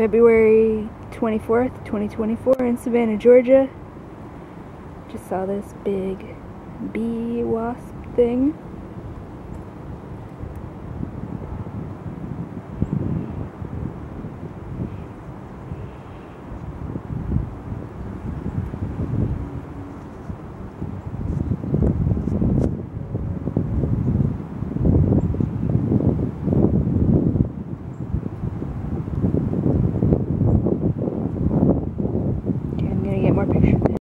February 24th, 2024 in Savannah, Georgia. Just saw this big bee wasp thing. Marketing